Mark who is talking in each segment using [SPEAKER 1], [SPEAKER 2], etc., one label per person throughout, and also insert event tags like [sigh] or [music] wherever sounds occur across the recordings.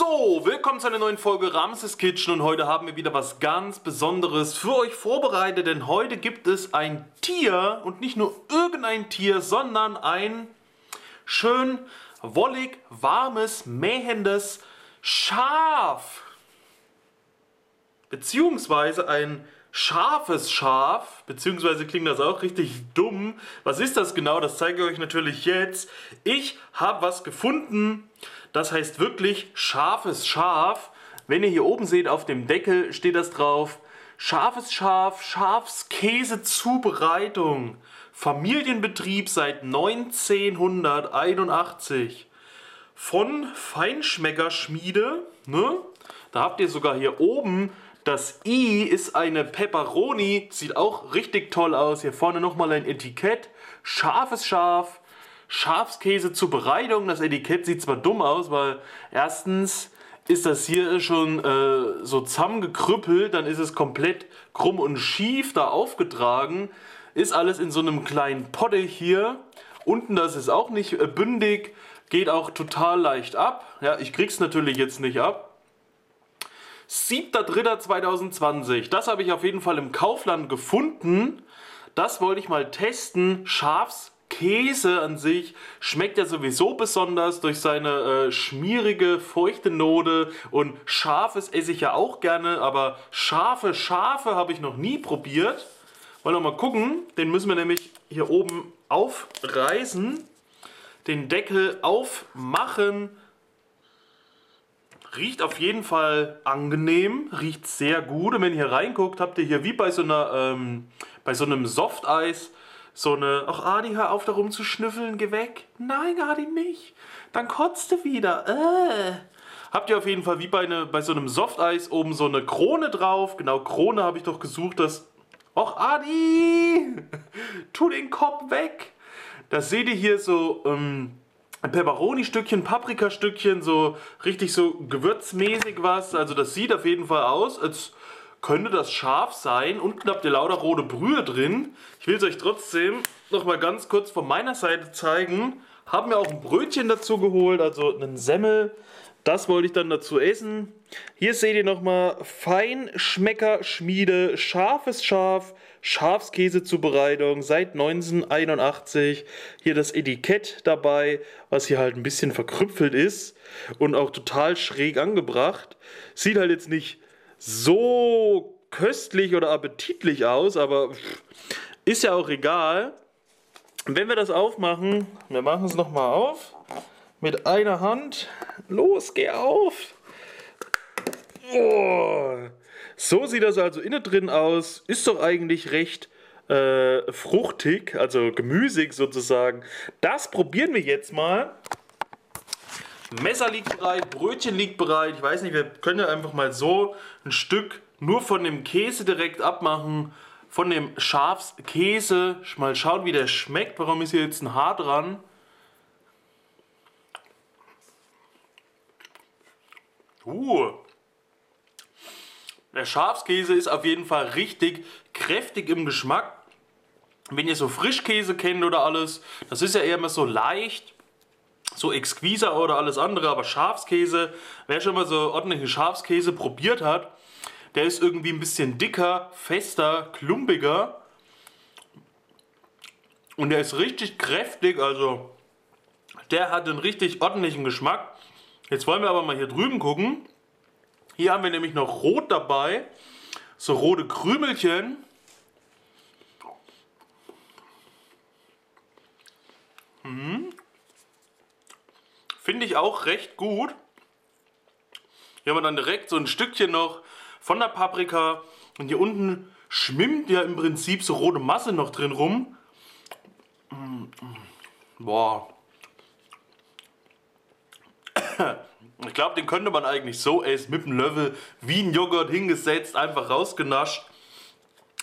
[SPEAKER 1] So, willkommen zu einer neuen Folge Ramses Kitchen und heute haben wir wieder was ganz Besonderes für euch vorbereitet, denn heute gibt es ein Tier und nicht nur irgendein Tier, sondern ein schön wollig, warmes, mähendes Schaf. Beziehungsweise ein scharfes Schaf, beziehungsweise klingt das auch richtig dumm. Was ist das genau? Das zeige ich euch natürlich jetzt. Ich habe was gefunden, das heißt wirklich scharfes Schaf. Wenn ihr hier oben seht, auf dem Deckel steht das drauf. Scharfes Schaf, Schafskäsezubereitung. Familienbetrieb seit 1981. Von Feinschmeckerschmiede. Ne? Da habt ihr sogar hier oben das I ist eine Pepperoni, sieht auch richtig toll aus. Hier vorne nochmal ein Etikett. Scharfes Schaf, Schafskäse zur Bereitung. Das Etikett sieht zwar dumm aus, weil erstens ist das hier schon äh, so zusammengekrüppelt, dann ist es komplett krumm und schief da aufgetragen. Ist alles in so einem kleinen Potte hier. Unten das ist auch nicht äh, bündig, geht auch total leicht ab. Ja, ich krieg's natürlich jetzt nicht ab. 7.3.2020. Das habe ich auf jeden Fall im Kaufland gefunden. Das wollte ich mal testen. Schafskäse an sich schmeckt ja sowieso besonders durch seine äh, schmierige, feuchte Note und scharfes esse ich ja auch gerne, aber scharfe Schafe habe ich noch nie probiert. Wollen wir mal gucken. Den müssen wir nämlich hier oben aufreißen, den Deckel aufmachen Riecht auf jeden Fall angenehm, riecht sehr gut. Und wenn ihr hier reinguckt, habt ihr hier wie bei so, einer, ähm, bei so einem Softeis so eine... Ach Adi, hör auf da rumzuschnüffeln, geh weg. Nein, Adi, nicht. Dann kotzt du wieder. Äh. Habt ihr auf jeden Fall wie bei, eine, bei so einem Softeis oben so eine Krone drauf. Genau, Krone habe ich doch gesucht, das... Och, Adi! [laughs] tu den Kopf weg! Das seht ihr hier so... Ähm, Peperoni-Stückchen, Paprikastückchen, so richtig so gewürzmäßig was. Also das sieht auf jeden Fall aus, als könnte das scharf sein. Unten habt ihr lauter rote Brühe drin. Ich will es euch trotzdem noch mal ganz kurz von meiner Seite zeigen. Haben mir auch ein Brötchen dazu geholt, also einen Semmel. Das wollte ich dann dazu essen. Hier seht ihr nochmal Feinschmecker-Schmiede, scharfes Schaf, Schafskäsezubereitung seit 1981. Hier das Etikett dabei, was hier halt ein bisschen verkrüpfelt ist und auch total schräg angebracht. Sieht halt jetzt nicht so köstlich oder appetitlich aus, aber ist ja auch egal. Wenn wir das aufmachen, wir machen es nochmal auf, mit einer Hand, los, geh auf. Oh. So sieht das also innen drin aus. Ist doch eigentlich recht äh, fruchtig, also gemüsig sozusagen. Das probieren wir jetzt mal. Messer liegt bereit, Brötchen liegt bereit. Ich weiß nicht, wir können ja einfach mal so ein Stück nur von dem Käse direkt abmachen. Von dem Schafskäse. Mal schauen, wie der schmeckt. Warum ist hier jetzt ein Haar dran? Uh, der Schafskäse ist auf jeden Fall richtig kräftig im Geschmack. Wenn ihr so Frischkäse kennt oder alles, das ist ja eher immer so leicht, so exquiser oder alles andere, aber Schafskäse, wer schon mal so ordentlichen Schafskäse probiert hat, der ist irgendwie ein bisschen dicker, fester, klumpiger und der ist richtig kräftig, also der hat einen richtig ordentlichen Geschmack. Jetzt wollen wir aber mal hier drüben gucken. Hier haben wir nämlich noch Rot dabei. So rote Krümelchen. Mhm. Finde ich auch recht gut. Hier haben wir dann direkt so ein Stückchen noch von der Paprika. Und hier unten schwimmt ja im Prinzip so rote Masse noch drin rum. Boah. Ich glaube, den könnte man eigentlich so essen, mit dem Löffel, wie ein Joghurt hingesetzt, einfach rausgenascht.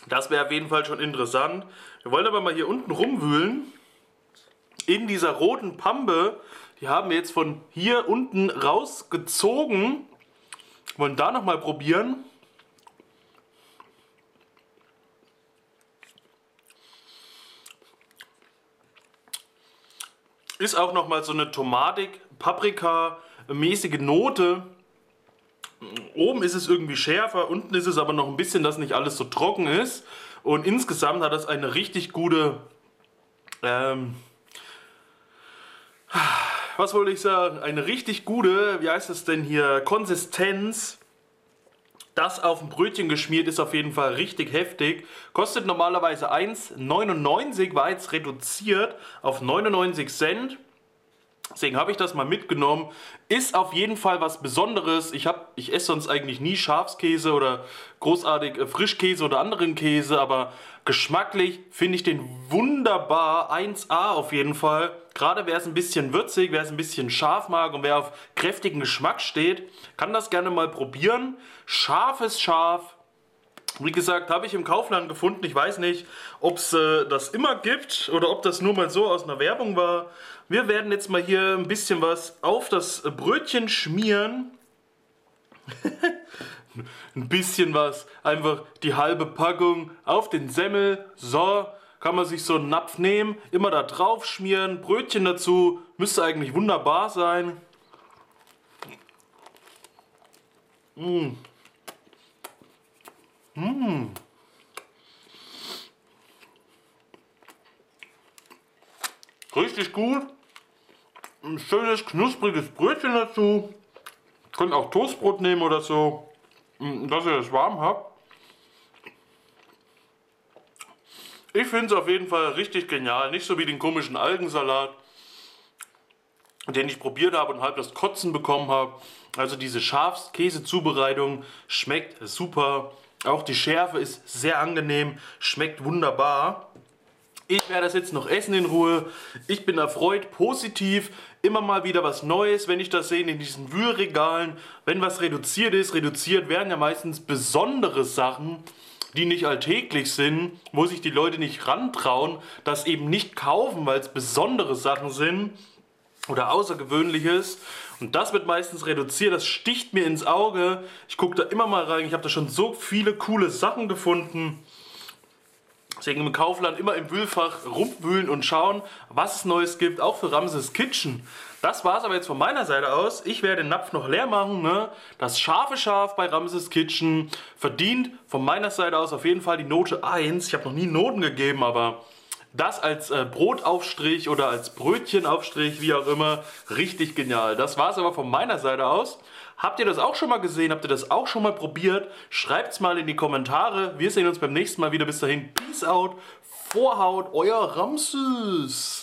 [SPEAKER 1] Das wäre auf jeden Fall schon interessant. Wir wollen aber mal hier unten rumwühlen. In dieser roten Pampe, die haben wir jetzt von hier unten rausgezogen. Wollen da nochmal probieren. Ist auch nochmal so eine Tomatik, Paprika, mäßige Note Oben ist es irgendwie schärfer, unten ist es aber noch ein bisschen, dass nicht alles so trocken ist. Und insgesamt hat das eine richtig gute, ähm, was wollte ich sagen, eine richtig gute, wie heißt es denn hier, Konsistenz. Das auf dem Brötchen geschmiert ist auf jeden Fall richtig heftig. Kostet normalerweise 1,99, war jetzt reduziert auf 99 Cent. Deswegen habe ich das mal mitgenommen. Ist auf jeden Fall was Besonderes. Ich, hab, ich esse sonst eigentlich nie Schafskäse oder großartig äh, Frischkäse oder anderen Käse, aber geschmacklich finde ich den wunderbar. 1A auf jeden Fall. Gerade wer es ein bisschen würzig, wer es ein bisschen scharf mag und wer auf kräftigen Geschmack steht, kann das gerne mal probieren. Scharfes Schaf, wie gesagt, habe ich im Kaufland gefunden. Ich weiß nicht, ob es äh, das immer gibt oder ob das nur mal so aus einer Werbung war. Wir werden jetzt mal hier ein bisschen was auf das Brötchen schmieren. [laughs] ein bisschen was, einfach die halbe Packung auf den Semmel. So, kann man sich so einen Napf nehmen, immer da drauf schmieren, Brötchen dazu, müsste eigentlich wunderbar sein. Mmh. Mmh. Richtig gut. Ein schönes, knuspriges Brötchen dazu. Könnt auch Toastbrot nehmen oder so, mm, dass ihr das warm habt. Ich finde es auf jeden Fall richtig genial. Nicht so wie den komischen Algensalat, den ich probiert habe und halb das Kotzen bekommen habe. Also diese Schafskäse-Zubereitung schmeckt super. Auch die Schärfe ist sehr angenehm, schmeckt wunderbar. Ich werde das jetzt noch essen in Ruhe. Ich bin erfreut, positiv. Immer mal wieder was Neues, wenn ich das sehe in diesen Wühlregalen. Wenn was reduziert ist, reduziert werden ja meistens besondere Sachen, die nicht alltäglich sind, wo sich die Leute nicht rantrauen, das eben nicht kaufen, weil es besondere Sachen sind oder Außergewöhnliches. Und das wird meistens reduziert, das sticht mir ins Auge. Ich gucke da immer mal rein, ich habe da schon so viele coole Sachen gefunden. Deswegen im Kaufland immer im Wühlfach rumwühlen und schauen, was es Neues gibt, auch für Ramses Kitchen. Das war es aber jetzt von meiner Seite aus. Ich werde den Napf noch leer machen. Ne? Das scharfe Schaf bei Ramses Kitchen verdient von meiner Seite aus auf jeden Fall die Note 1. Ich habe noch nie Noten gegeben, aber das als äh, Brotaufstrich oder als Brötchenaufstrich, wie auch immer, richtig genial. Das war es aber von meiner Seite aus. Habt ihr das auch schon mal gesehen? Habt ihr das auch schon mal probiert? Schreibt es mal in die Kommentare. Wir sehen uns beim nächsten Mal wieder. Bis dahin, Peace out, Vorhaut, euer Ramses.